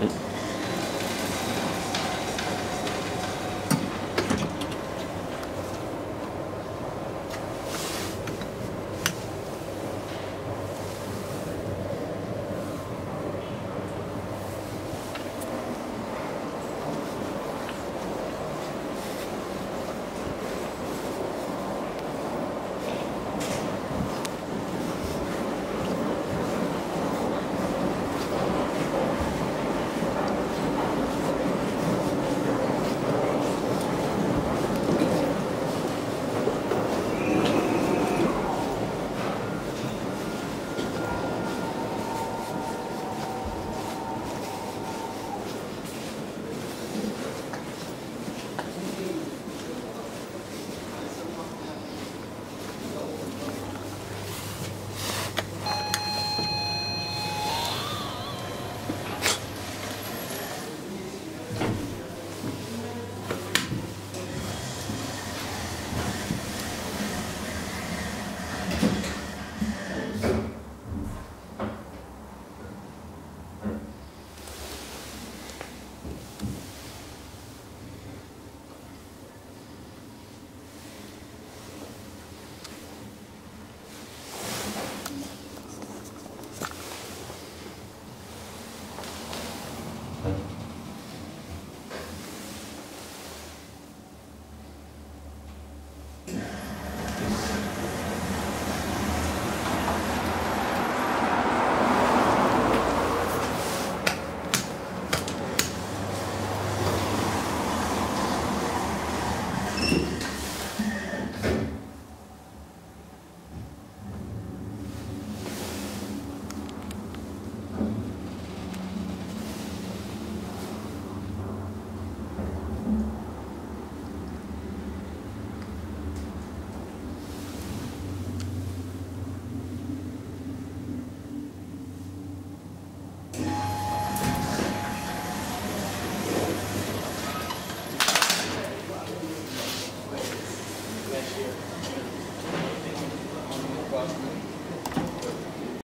It,